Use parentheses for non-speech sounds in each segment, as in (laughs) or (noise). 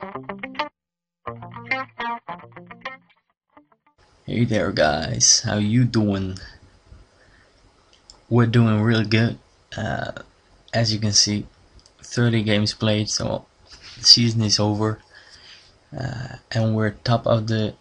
Hey there guys, how you doing? We're doing real good. Uh, as you can see, 30 games played, so the season is over, uh, and we're top of the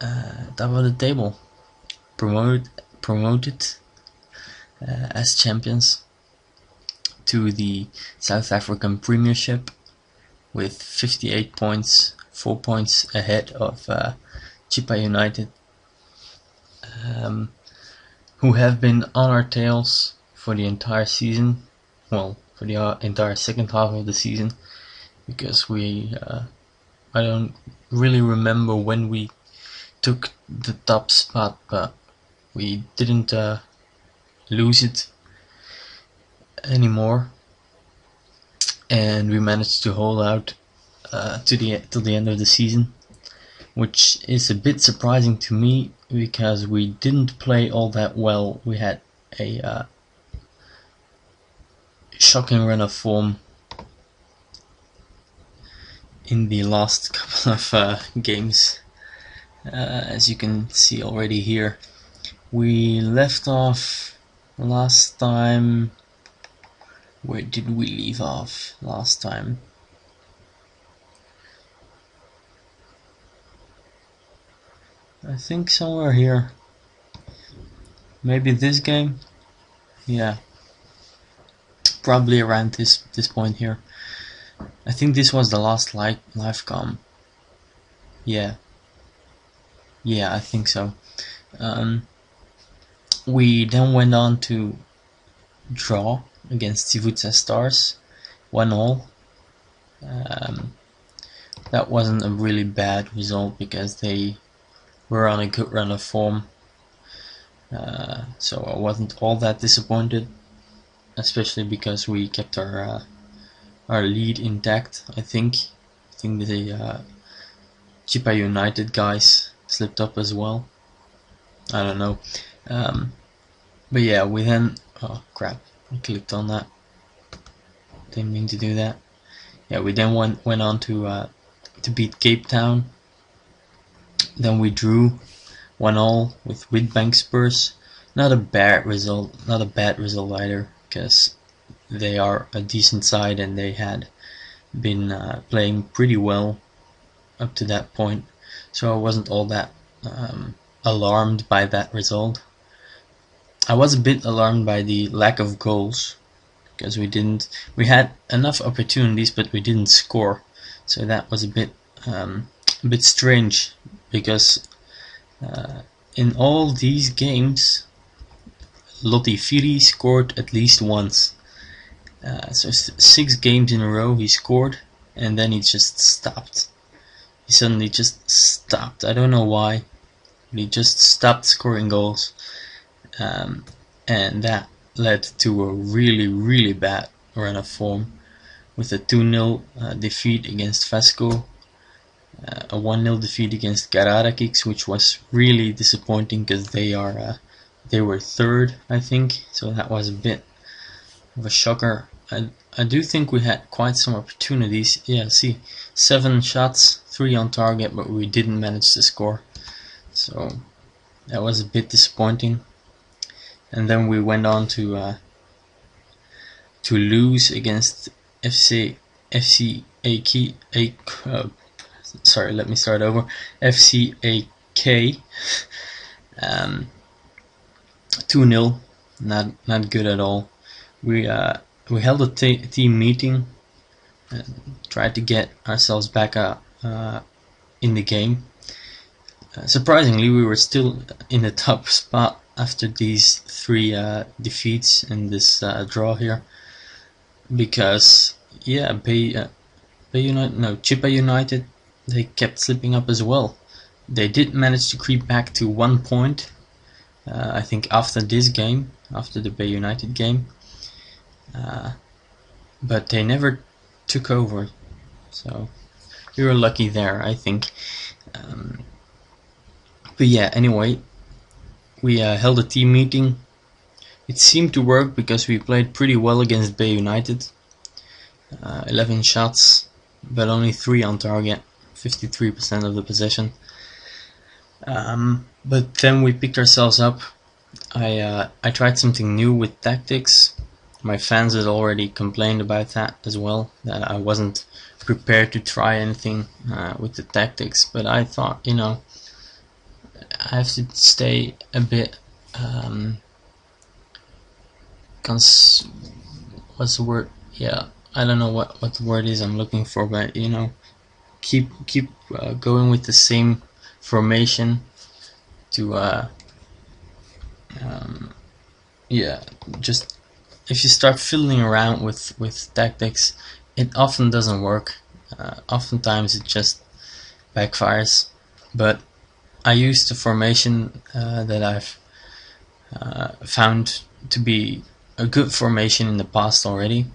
uh, top of the table, promoted promoted uh, as champions to the South African Premiership with 58 points, four points ahead of uh, Chippa United, um, who have been on our tails for the entire season. Well, for the uh, entire second half of the season, because we, uh, I don't really remember when we took the top spot, but we didn't uh, lose it anymore, and we managed to hold out uh, to the till the end of the season, which is a bit surprising to me because we didn't play all that well. We had a uh, shocking run of form in the last (laughs) couple of uh, games, uh, as you can see already here. We left off last time. Where did we leave off last time? I think somewhere here. Maybe this game? Yeah. Probably around this this point here. I think this was the last live life com. Yeah. Yeah, I think so. Um, we then went on to draw against Sivutsa Stars, one all. Um, that wasn't a really bad result because they were on a good run of form. Uh, so I wasn't all that disappointed, especially because we kept our uh, our lead intact. I think. I think the uh, Chippa United guys slipped up as well. I don't know. Um, but yeah, we then. Oh crap! Clicked on that. Didn't mean to do that. Yeah, we then went went on to uh, to beat Cape Town. Then we drew one all with Witbank Spurs. Not a bad result. Not a bad result either, because they are a decent side and they had been uh, playing pretty well up to that point. So I wasn't all that um, alarmed by that result. I was a bit alarmed by the lack of goals because we didn't. We had enough opportunities, but we didn't score. So that was a bit um, a bit strange because uh, in all these games, Lotti Firi scored at least once. Uh, so six games in a row he scored, and then he just stopped. He suddenly just stopped. I don't know why. He just stopped scoring goals, um, and that led to a really, really bad run of form, with a 2-0 uh, defeat against Vasco, uh, a 1-0 defeat against Carara Kicks, which was really disappointing because they are uh, they were third, I think. So that was a bit of a shocker. I, I do think we had quite some opportunities. Yeah, see, seven shots, three on target, but we didn't manage to score. So that was a bit disappointing. And then we went on to uh, to lose against FC FC AK, uh, sorry, let me start over. FCAK. Um, 2-0. Not not good at all. We uh, we held a team meeting and tried to get ourselves back up uh, in the game. Uh, surprisingly, we were still in the top spot after these three uh, defeats and this uh, draw here, because yeah, Bay, uh, Bay United, no, Chippa United, they kept slipping up as well. They did manage to creep back to one point. Uh, I think after this game, after the Bay United game, uh, but they never took over. So we were lucky there, I think. Um, but yeah, anyway, we uh, held a team meeting. It seemed to work because we played pretty well against Bay United. Uh, 11 shots, but only three on target, 53% of the possession. Um, but then we picked ourselves up. I uh, I tried something new with tactics. My fans had already complained about that as well. That I wasn't prepared to try anything uh, with the tactics. But I thought, you know, I have to stay a bit. Um, cons- what's the word? Yeah, I don't know what what the word is I'm looking for, but you know, keep keep uh, going with the same formation to uh, um, yeah just if you start fiddling around with with tactics it often doesn't work uh, oftentimes it just backfires but I use the formation uh, that I've uh, found to be a good formation in the past already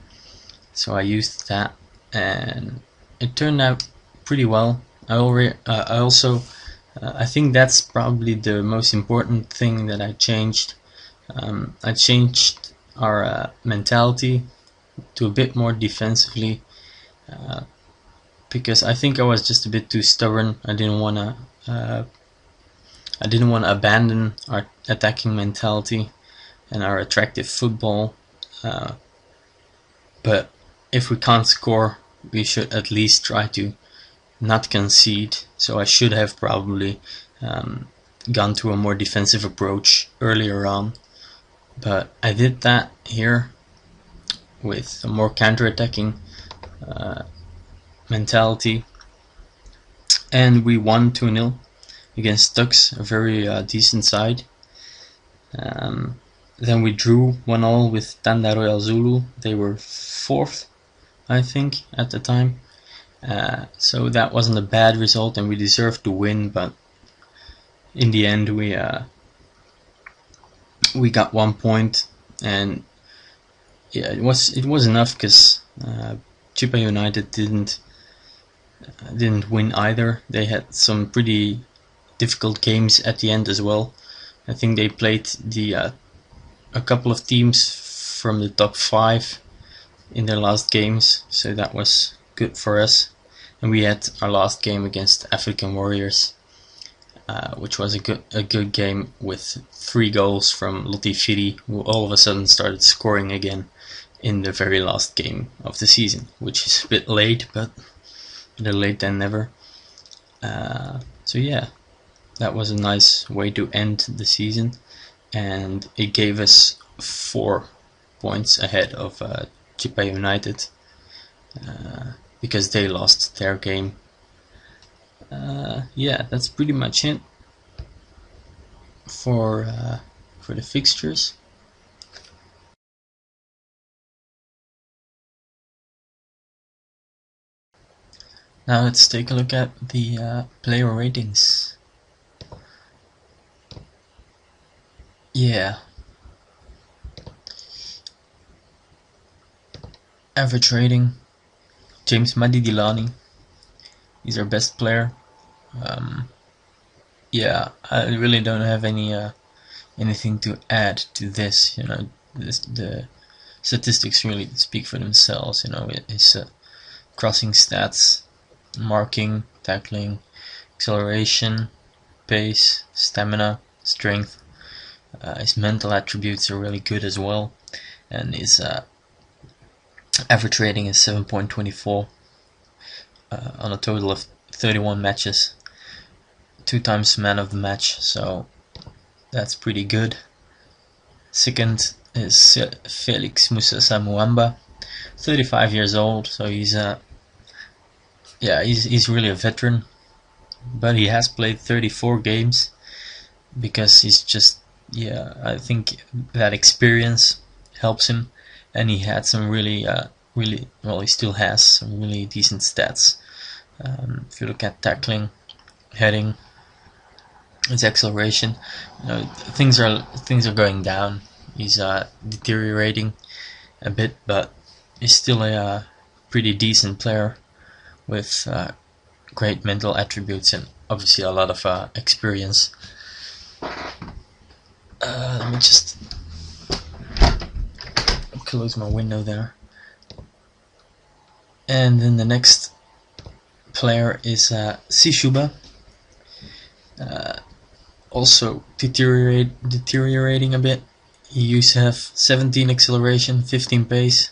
so I used that and it turned out pretty well I already uh, I also uh, I think that's probably the most important thing that I changed. Um, I changed our uh, mentality to a bit more defensively uh, because I think I was just a bit too stubborn. I didn't want to. Uh, I didn't want to abandon our attacking mentality and our attractive football. Uh, but if we can't score, we should at least try to not concede, so I should have probably um, gone to a more defensive approach earlier on. But I did that here with a more counter-attacking uh, mentality, and we won 2-0 against Tuks, a very uh, decent side. Um, then we drew 1-all with Thanda Royal Zulu. They were fourth, I think, at the time. Uh, so that wasn't a bad result, and we deserved to win. But in the end, we uh, we got one point, and yeah, it was it was enough because uh, Chippa United didn't uh, didn't win either. They had some pretty difficult games at the end as well. I think they played the uh, a couple of teams from the top five in their last games, so that was good for us. And we had our last game against African Warriors, uh, which was a good a good game with three goals from Lotti Firi, who all of a sudden started scoring again in the very last game of the season, which is a bit late, but better late than never. Uh, so yeah, that was a nice way to end the season, and it gave us four points ahead of uh, Chippa United. Uh, because they lost their game. Uh, yeah, that's pretty much it for uh, for the fixtures. Now let's take a look at the uh, player ratings. Yeah. Average rating James Madidilani. He's our best player. Um, yeah, I really don't have any uh, anything to add to this. You know, this, the statistics really speak for themselves. You know, his uh, crossing stats, marking, tackling, acceleration, pace, stamina, strength. Uh, his mental attributes are really good as well, and his uh, Average rating is 7.24 uh, on a total of 31 matches. Two times man of the match, so that's pretty good. Second is Felix Musasa Muamba, 35 years old, so he's a uh, yeah, he's he's really a veteran, but he has played 34 games because he's just yeah, I think that experience helps him and he had some really, uh, really, well, he still has some really decent stats. Um, if you look at tackling, heading, his acceleration, you know, things are things are going down. He's uh, deteriorating a bit, but he's still a uh, pretty decent player with uh, great mental attributes and obviously a lot of uh, experience. Uh, let me just close my window there. And then the next player is uh, Sishuba. Uh, also deteriorate, deteriorating a bit. He used to have 17 acceleration, 15 pace,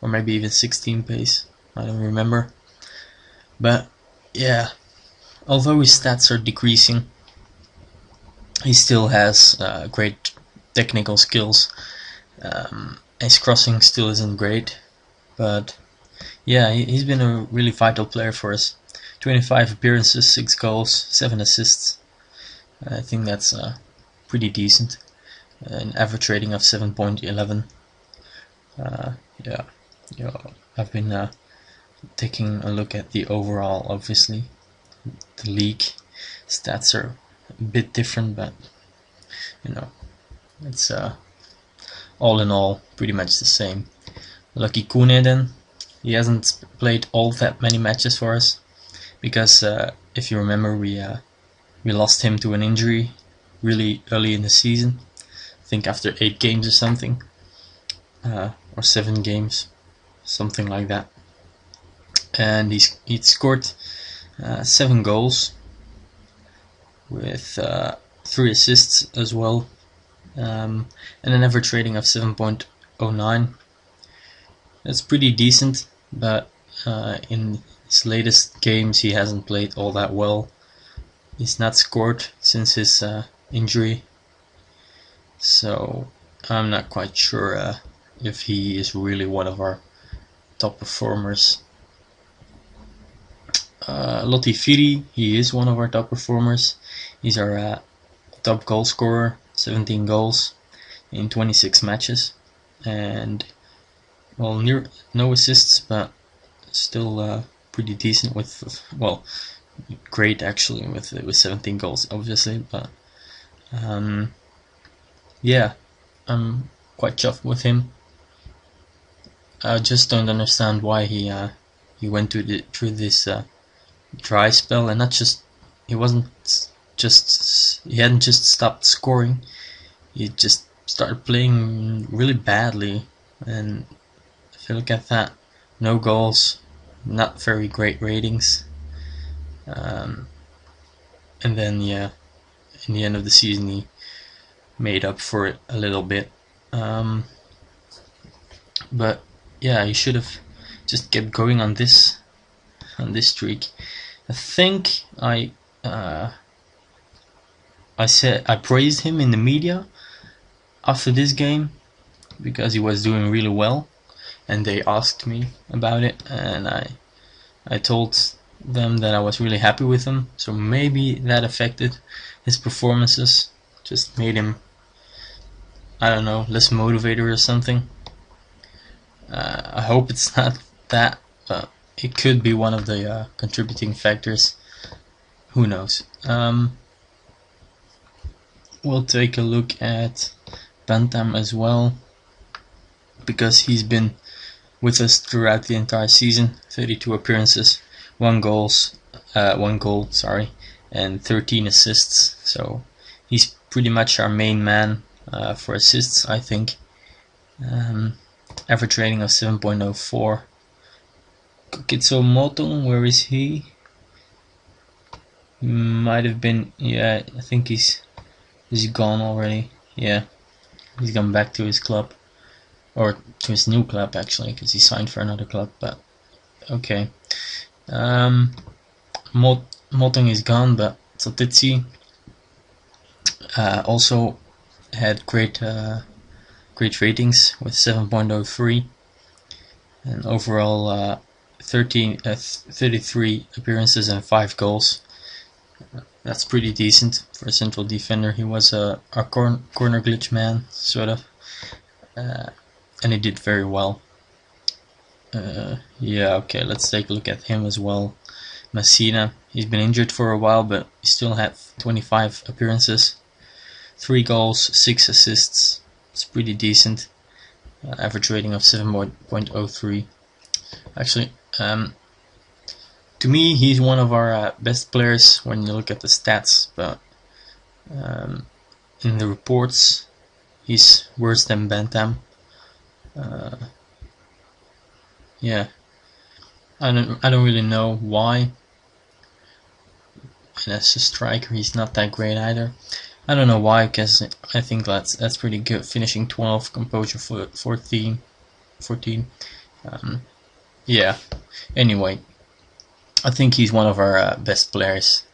or maybe even 16 pace. I don't remember. But yeah, although his stats are decreasing, he still has uh, great technical skills. Um, his crossing still isn't great, but yeah, he, has been a really vital player for us. 25 appearances, 6 goals, 7 assists. I think that's uh, pretty decent. An average rating of 7.11. Uh, yeah, yeah, I've been uh, taking a look at the overall, obviously. The league stats are bit different, but you know, it's uh, all in all pretty much the same. Lucky Kune then, he hasn't played all that many matches for us because uh, if you remember we uh, we lost him to an injury really early in the season. I think after eight games or something, uh, or seven games, something like that. And he's he scored uh, seven goals with uh, three assists as well, um, and an average rating of 7.09. That's pretty decent, but uh, in his latest games he hasn't played all that well. He's not scored since his uh, injury, so I'm not quite sure uh, if he is really one of our top performers. Uh, Lotti Firi, he is one of our top performers. He's our uh, top goal scorer, 17 goals in 26 matches, and well, near no assists, but still uh, pretty decent with well, great actually with with 17 goals, obviously, but um, yeah, I'm quite chuffed with him. I just don't understand why he uh, he went through, the, through this uh, dry spell and not just he wasn't just he hadn't just stopped scoring. He just started playing really badly. And if you look at that no goals not very great ratings. Um, and then yeah in the end of the season he made up for it a little bit. Um, but yeah he should have just kept going on this on this streak I think I uh, I said I praised him in the media after this game because he was doing really well and they asked me about it and I I told them that I was really happy with him. So maybe that affected his performances just made him I don't know less motivated or something. Uh, I hope it's (laughs) not that but it could be one of the uh, contributing factors. Who knows? Um, we'll take a look at Bantam as well because he's been with us throughout the entire season. 32 appearances, one goals, uh, one goal, sorry, and 13 assists. So he's pretty much our main man uh, for assists, I think. Um, average rating of 7.04 Kokitsu Motong, where is he? Might have been, yeah, I think he's, he's gone already, yeah. He's gone back to his club, or to his new club actually, because he signed for another club, but okay. Um, Mot is gone, but Sotitsi uh, also had great uh, great ratings with 7.03 and overall uh, 13, uh, 33 appearances and 5 goals. That's pretty decent for a central defender. He was a, a corner, corner glitch man, sort of. Uh, and he did very well. Uh, yeah, okay, let's take a look at him as well. Messina, he's been injured for a while, but he still had 25 appearances, 3 goals, 6 assists. It's pretty decent. Uh, average rating of 7.03. Actually, um, to me, he's one of our uh, best players when you look at the stats, but um, in the reports, he's worse than Bantam. Uh, yeah, I don't, I don't really know why. and as a striker, he's not that great either. I don't know why, because I think that's that's pretty good. Finishing 12, composure 14, 14. Um, yeah. Anyway, I think he's one of our uh, best players.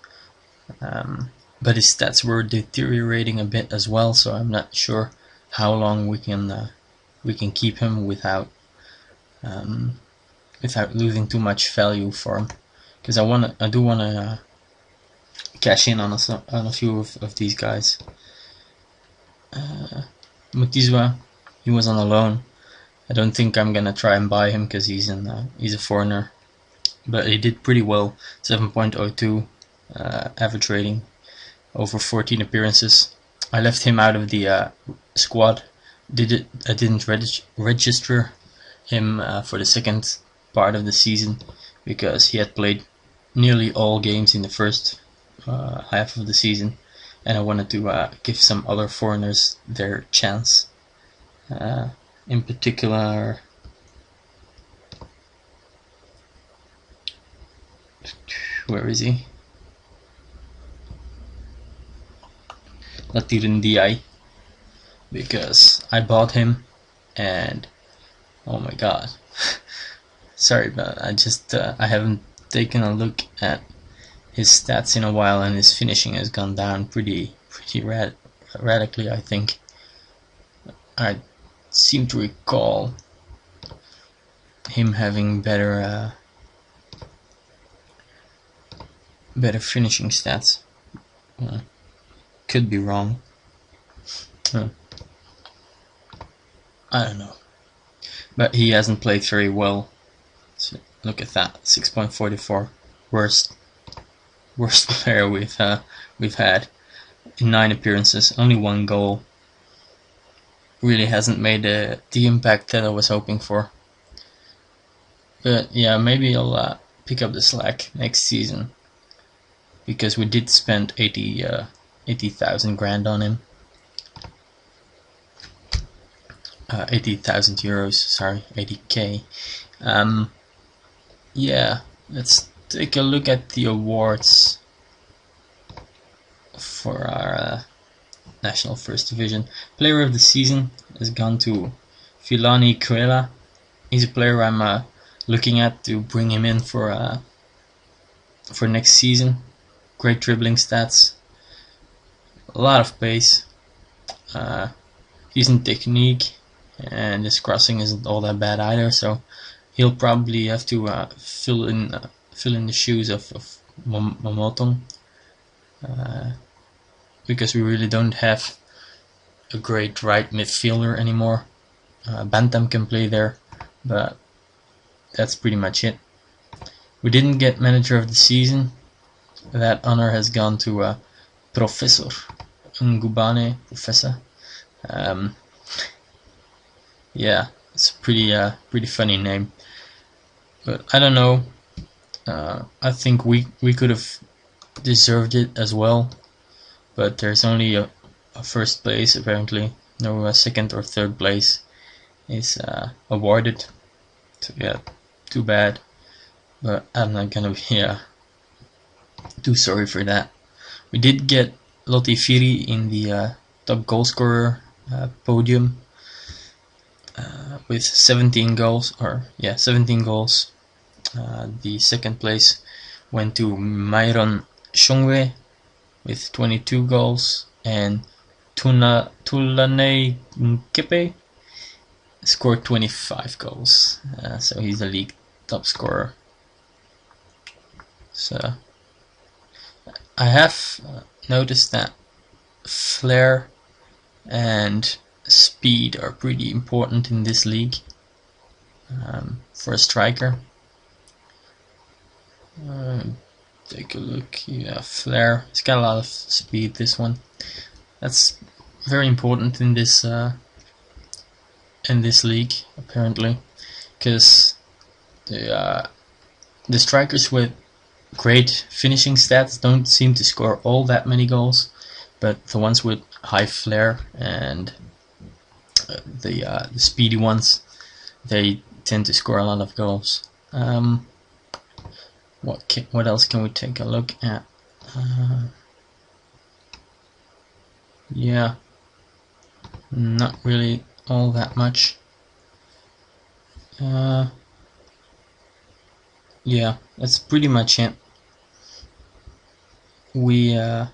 Um, but his stats were deteriorating a bit as well, so I'm not sure how long we can uh, we can keep him without um, without losing too much value for him. Because I want I do want to cash in on a, on a few of, of these guys. Uh, he was on a loan. I don't think I'm gonna try and buy him because he's in uh, he's a foreigner, but he did pretty well. 7.02 uh, average rating over 14 appearances. I left him out of the uh, squad. Did it? I didn't reg register him uh, for the second part of the season because he had played nearly all games in the first uh, half of the season, and I wanted to give some other foreigners their chance. Uh, in particular, where is he? Latin Di because I bought him and oh my god (laughs) sorry but I just uh, I haven't taken a look at his stats in a while and his finishing has gone down pretty pretty rad radically I think I seem to recall him having better uh, better finishing stats. Uh, could be wrong. Uh, I don't know. But he hasn't played very well. So look at that. 6.44 worst worst (laughs) player we've uh, we've had. In nine appearances, only one goal. Really hasn't made uh, the impact that I was hoping for. But yeah, maybe I'll uh, pick up the slack next season because we did spend 80 uh, 80,000 grand on him. Uh, 80,000 euros, sorry, 80k. Um, yeah, let's take a look at the awards for our uh, National First Division. Player of the Season has gone to Filani Kuela. He's a player I'm uh, looking at to bring him in for uh, for next season. Great dribbling stats, a lot of pace, uh, decent technique, and his crossing isn't all that bad either. So he'll probably have to uh, fill in uh, fill in the shoes of, of Momotong uh, because we really don't have a great right midfielder anymore. Uh, Bantam can play there, but that's pretty much it. We didn't get manager of the season. That honor has gone to uh, Professor Ngubane, Professor. Um, yeah, it's a pretty uh, pretty funny name, but I don't know uh, I think we we could have deserved it as well, but there's only a, a first place apparently. No a second or third place is uh, awarded. So yeah, too bad. But I'm not gonna be (laughs) uh, too sorry for that. We did get Lotti Firi in the uh, top goal scorer uh, podium uh, with 17 goals, or yeah, 17 goals uh, the second place went to Myron Shongwe with 22 goals and Tuna Tulane Nkepe scored 25 goals. Uh, so he's the league top scorer. So I have uh, noticed that flair and speed are pretty important in this league um, for a striker. Uh, take a look. Yeah, flare. It's got a lot of speed. This one. That's very important in this uh, in this league apparently, because the uh, the strikers with great finishing stats don't seem to score all that many goals, but the ones with high flair and uh, the uh, the speedy ones, they tend to score a lot of goals. Um, what can, what else can we take a look at? Uh, yeah, not really all that much. Uh, yeah, that's pretty much it. We uh,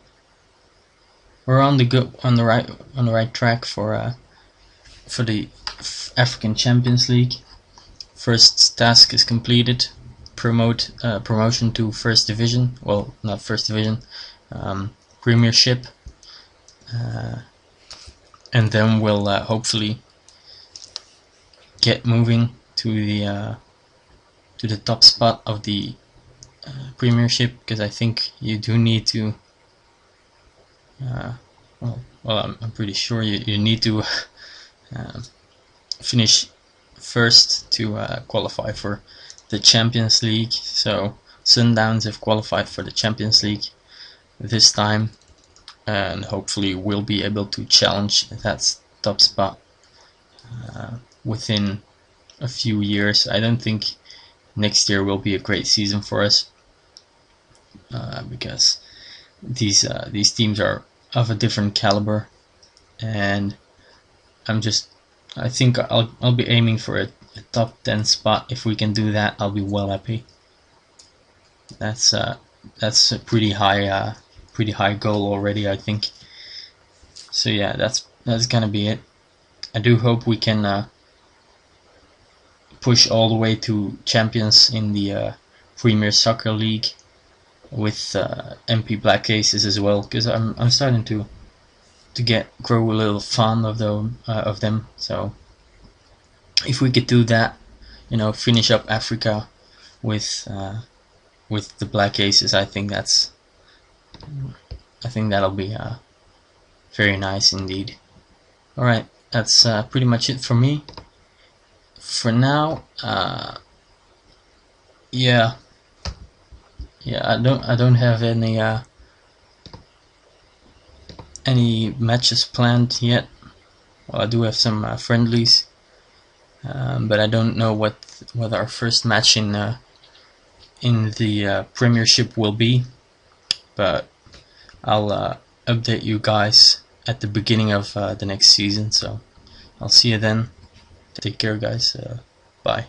we're on the good on the right on the right track for uh, for the African Champions League. First task is completed. Promote uh, promotion to first division. Well, not first division, um, Premiership. Uh, and then we'll uh, hopefully get moving to the uh, to the top spot of the uh, Premiership because I think you do need to. Uh, well, well, I'm, I'm pretty sure you, you need to (laughs) finish first to qualify for the Champions League. So Sundowns have qualified for the Champions League this time, and hopefully we'll be able to challenge that top spot uh, within a few years. I don't think next year will be a great season for us uh, because these uh, these teams are of a different caliber, and I'm just I think I'll I'll be aiming for a, a top ten spot. If we can do that, I'll be well happy. That's uh that's a pretty high uh pretty high goal already, I think. So yeah, that's that's gonna be it. I do hope we can uh, push all the way to champions in the uh, Premier Soccer League with uh, MP Black Aces as well, because I'm I'm starting to to get grow a little fond of them uh, of them. So if we could do that, you know, finish up Africa with uh, with the Black Aces, I think that's I think that'll be uh, very nice indeed. All right, that's uh, pretty much it for me for now, uh, yeah, yeah, I don't, I don't have any, uh, any matches planned yet. Well, I do have some uh, friendlies, um, but I don't know what what our first match in uh, in the uh, Premiership will be. But I'll uh, update you guys at the beginning of uh, the next season. So I'll see you then. Take care, guys. Uh, bye.